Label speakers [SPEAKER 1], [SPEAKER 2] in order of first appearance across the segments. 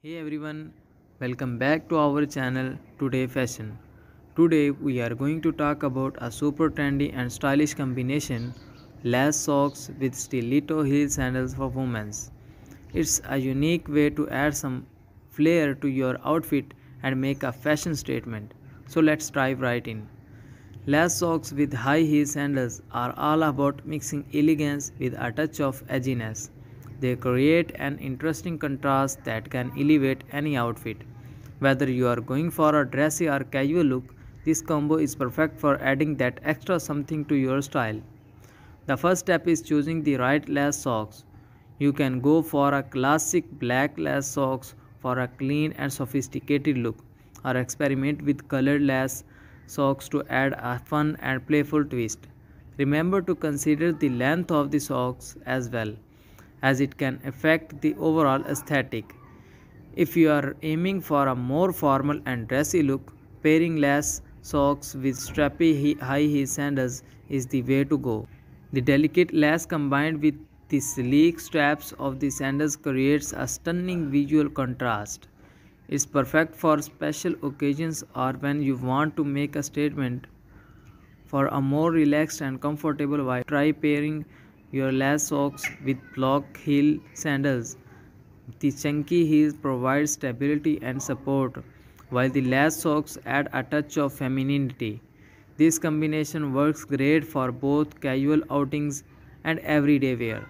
[SPEAKER 1] Hey everyone, welcome back to our channel Today Fashion. Today we are going to talk about a super trendy and stylish combination lace socks with stiletto heel sandals for women. It's a unique way to add some flair to your outfit and make a fashion statement. So let's dive right in. Lace socks with high heel sandals are all about mixing elegance with a touch of edginess. They create an interesting contrast that can elevate any outfit. Whether you are going for a dressy or casual look, this combo is perfect for adding that extra something to your style. The first step is choosing the right lace socks. You can go for a classic black lace socks for a clean and sophisticated look or experiment with colored lace socks to add a fun and playful twist. Remember to consider the length of the socks as well as it can affect the overall aesthetic. If you are aiming for a more formal and dressy look, pairing lace socks with strappy high heel sandals is the way to go. The delicate lace combined with the sleek straps of the sandals creates a stunning visual contrast. It's perfect for special occasions or when you want to make a statement. For a more relaxed and comfortable vibe, try pairing your lace socks with block heel sandals. The chunky heels provide stability and support, while the lace socks add a touch of femininity. This combination works great for both casual outings and everyday wear.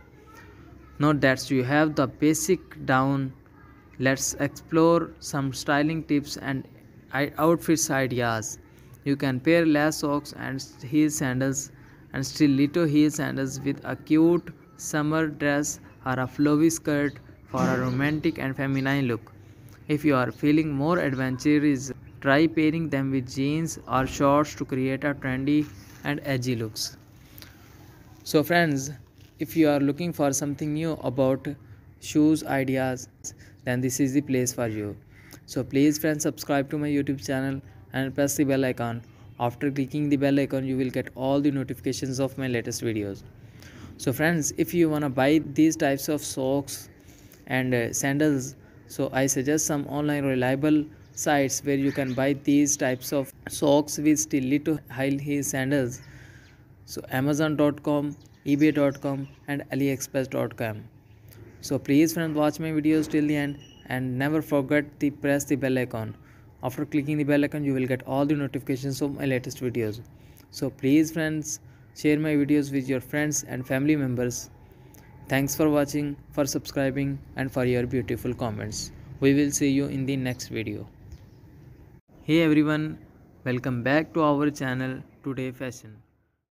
[SPEAKER 1] Now that you have the basic down, let's explore some styling tips and outfits ideas. You can pair lace socks and heel sandals and stiletto heel sandals with a cute summer dress or a flowy skirt for a romantic and feminine look. If you are feeling more adventurous, try pairing them with jeans or shorts to create a trendy and edgy looks. So friends, if you are looking for something new about shoes ideas, then this is the place for you. So please friends subscribe to my YouTube channel and press the bell icon after clicking the bell icon you will get all the notifications of my latest videos. So friends if you want to buy these types of socks and uh, sandals so i suggest some online reliable sites where you can buy these types of socks with stiletto high heel sandals. So amazon.com ebay.com and aliexpress.com so please friends watch my videos till the end and never forget to press the bell icon after clicking the bell icon you will get all the notifications of my latest videos. So please friends share my videos with your friends and family members. Thanks for watching for subscribing and for your beautiful comments. We will see you in the next video. Hey everyone welcome back to our channel today fashion